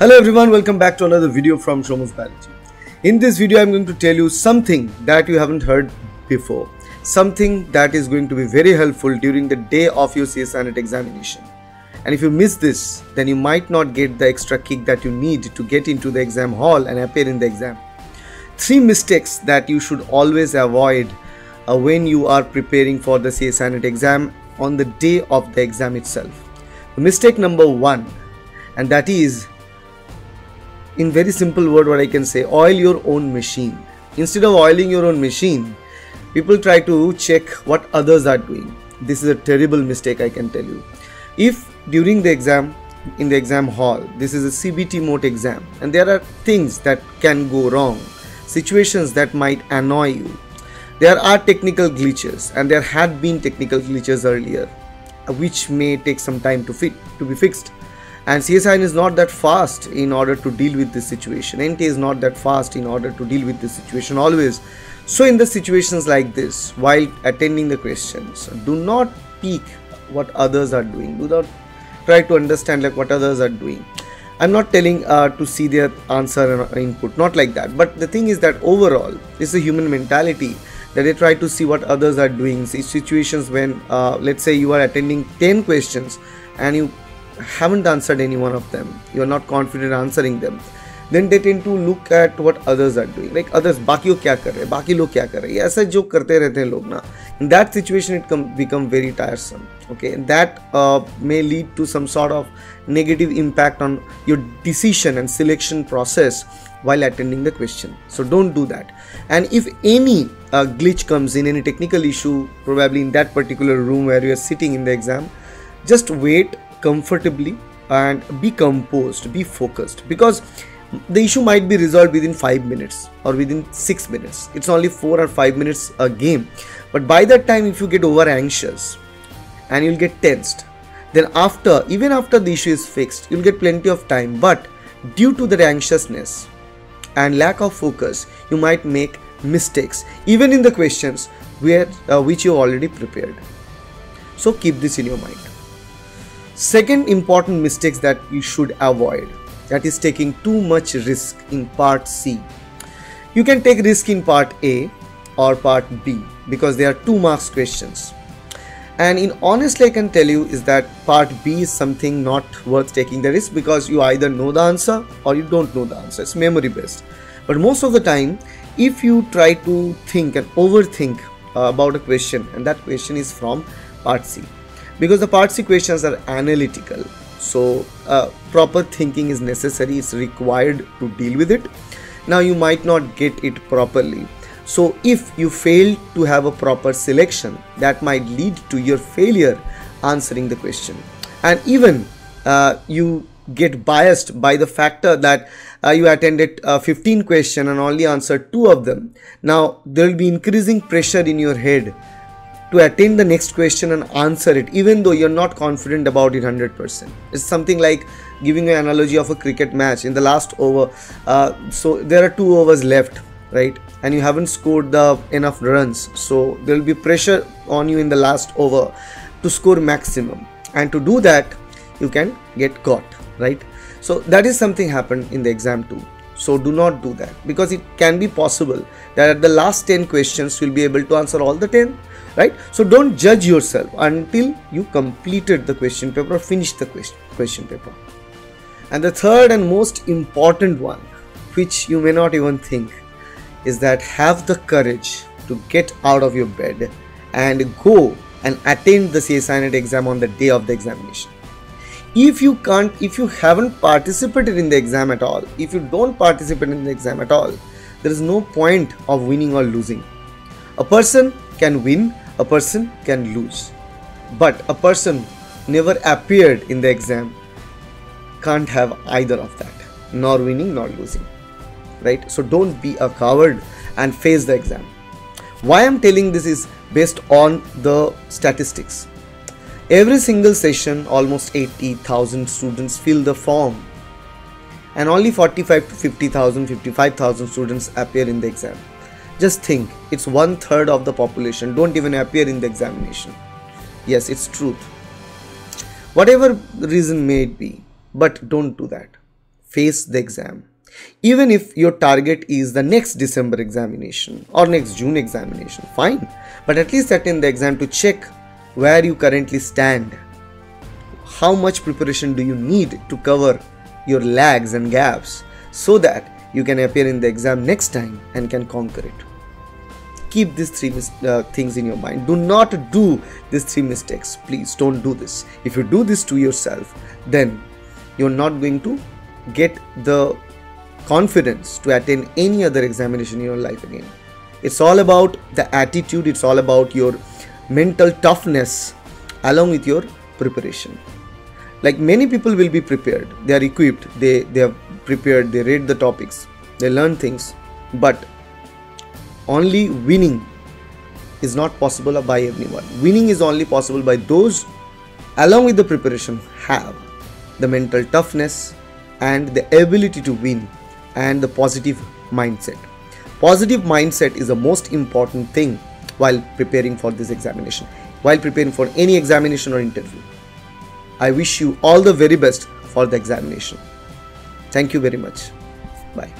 Hello everyone, welcome back to another video from Shomu's Biology. In this video, I'm going to tell you something that you haven't heard before. Something that is going to be very helpful during the day of your CSIRNet examination. And if you miss this, then you might not get the extra kick that you need to get into the exam hall and appear in the exam. Three mistakes that you should always avoid uh, when you are preparing for the CSIRNet exam on the day of the exam itself. Mistake number one, and that is in very simple word what I can say oil your own machine. Instead of oiling your own machine, people try to check what others are doing. This is a terrible mistake I can tell you. If during the exam in the exam hall this is a CBT mode exam and there are things that can go wrong, situations that might annoy you. There are technical glitches and there had been technical glitches earlier which may take some time to fit to be fixed and CSIRNet is not that fast in order to deal with this situation. NT is not that fast in order to deal with this situation always. So in the situations like this while attending the questions do not peek what others are doing. Do not try to understand like what others are doing. I'm not telling uh, to see their answer and input not like that. But the thing is that overall it's a human mentality that they try to see what others are doing. See situations when uh, let's say you are attending 10 questions and you haven't answered any one of them you are not confident answering them then they tend to look at what others are doing like others बाकी क्या कर रहे हैं बाकी लोग क्या कर रहे हैं ऐसा जो करते रहते हैं लोग ना in that situation it come become very tiresome okay that uh, may lead to some sort of negative impact on your decision and selection process while attending the question so don't do that and if any uh, glitch comes in any technical issue probably in that particular room where you are sitting in the exam just wait comfortably and be composed be focused. Because the issue might be resolved within 5 minutes or within 6 minutes. It's only 4 or 5 minutes a game. But by that time if you get over anxious and you'll get tensed then after even after the issue is fixed you'll get plenty of time. But due to that anxiousness and lack of focus you might make mistakes even in the questions where uh, which you already prepared. So keep this in your mind Second important mistakes that you should avoid that is taking too much risk in part C. You can take risk in part A or part B because they are two marks questions. And in honestly I can tell you is that part B is something not worth taking the risk because you either know the answer or you don't know the answer. It's memory based. But most of the time if you try to think and overthink uh, about a question and that question is from part C because the part C questions are analytical so uh, proper thinking is necessary it's required to deal with it. Now you might not get it properly. So if you fail to have a proper selection that might lead to your failure answering the question. And even uh, you get biased by the factor that uh, you attended uh, 15 question and only answered two of them. Now there will be increasing pressure in your head to attend the next question and answer it even though you're not confident about it 100% it's something like giving an analogy of a cricket match in the last over uh, so there are two overs left right? And you haven't scored the enough runs so there will be pressure on you in the last over to score maximum. And to do that you can get caught right? So that is something happened in the exam too. So do not do that because it can be possible that at the last 10 questions you'll be able to answer all the 10 right? So don't judge yourself until you completed the question paper or finished the question, question paper. And the third and most important one which you may not even think is that have the courage to get out of your bed and go and attend the CSIRNet exam on the day of the examination. If you can't if you haven't participated in the exam at all if you don't participate in the exam at all there is no point of winning or losing. A person can win a person can lose. But a person never appeared in the exam can't have either of that, nor winning nor losing. Right? So don't be a coward and face the exam. Why I'm telling this is based on the statistics. Every single session, almost 80,000 students fill the form, and only 45 to 50,000, 55,000 students appear in the exam. Just think, it's one third of the population don't even appear in the examination. Yes, it's truth. Whatever reason may be, but don't do that. face the exam even if your target is the next december examination or next june examination fine but at least attend the exam to check where you currently stand how much preparation do you need to cover your lags and gaps so that you can appear in the exam next time and can conquer it keep these three uh, things in your mind. Do not do these three mistakes. Please don't do this. If you do this to yourself then you're not going to get the confidence to attend any other examination in your life again. It's all about the attitude. It's all about your mental toughness along with your preparation. Like many people will be prepared. They are equipped. They they are prepared. They read the topics. They learn things. But only winning is not possible by everyone winning is only possible by those along with the preparation have the mental toughness and the ability to win and the positive mindset positive mindset is the most important thing while preparing for this examination while preparing for any examination or interview I wish you all the very best for the examination. Thank you very much. Bye.